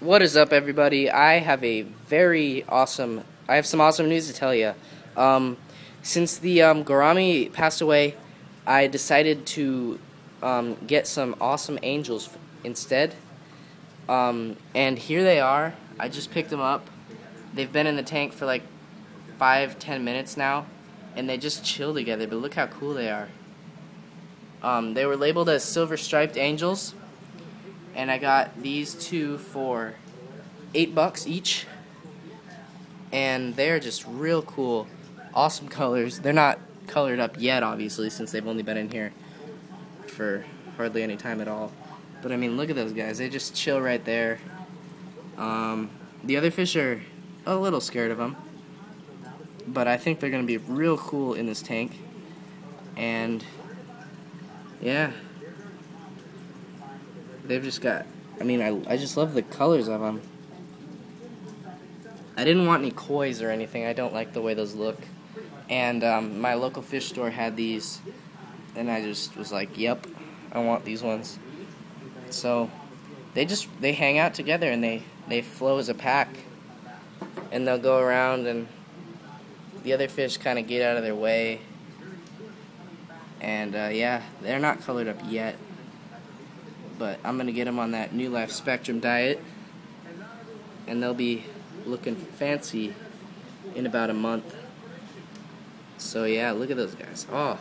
What is up, everybody? I have a very awesome. I have some awesome news to tell you. Um, since the um, Gourami passed away, I decided to um, get some awesome angels instead. Um, and here they are. I just picked them up. They've been in the tank for like five, ten minutes now, and they just chill together. But look how cool they are. Um, they were labeled as silver striped angels and I got these two for eight bucks each. And they're just real cool, awesome colors. They're not colored up yet, obviously, since they've only been in here for hardly any time at all. But I mean, look at those guys. They just chill right there. Um, the other fish are a little scared of them, but I think they're going to be real cool in this tank. And yeah they've just got. I mean, I I just love the colors of them. I didn't want any kois or anything. I don't like the way those look. And um, my local fish store had these, and I just was like, "Yep, I want these ones." So they just they hang out together and they they flow as a pack, and they'll go around and the other fish kind of get out of their way. And uh, yeah, they're not colored up yet but I'm gonna get them on that New Life Spectrum diet, and they'll be looking fancy in about a month. So yeah, look at those guys. Oh.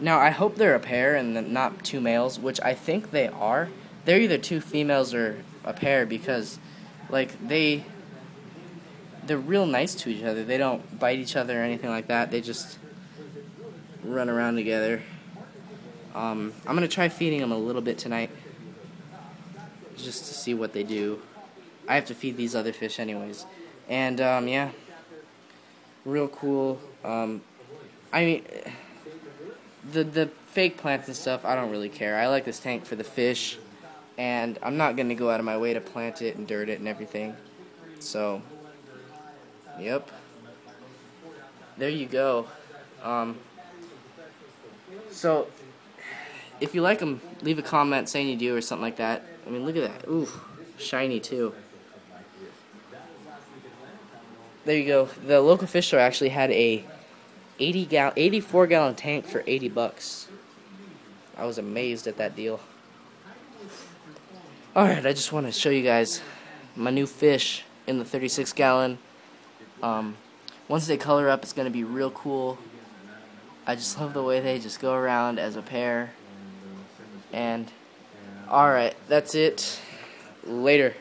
Now I hope they're a pair and not two males, which I think they are. They're either two females or a pair because, like they, they're real nice to each other. They don't bite each other or anything like that. They just run around together. Um, I'm going to try feeding them a little bit tonight just to see what they do. I have to feed these other fish anyways. And um, yeah, real cool. Um, I mean, the the fake plants and stuff, I don't really care. I like this tank for the fish, and I'm not going to go out of my way to plant it and dirt it and everything. So, yep. There you go. Um, so, if you like them, leave a comment saying you do or something like that. I mean, look at that. Ooh, shiny too. There you go. The local fish store actually had a 80 gal 84 gallon tank for 80 bucks. I was amazed at that deal. Alright, I just want to show you guys my new fish in the 36 gallon. Um, once they color up, it's going to be real cool. I just love the way they just go around as a pair. And, alright, that's it. Later.